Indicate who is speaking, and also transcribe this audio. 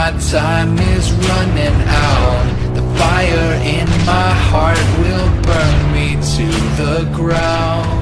Speaker 1: my time is running out. The fire in my heart will burn me to the ground.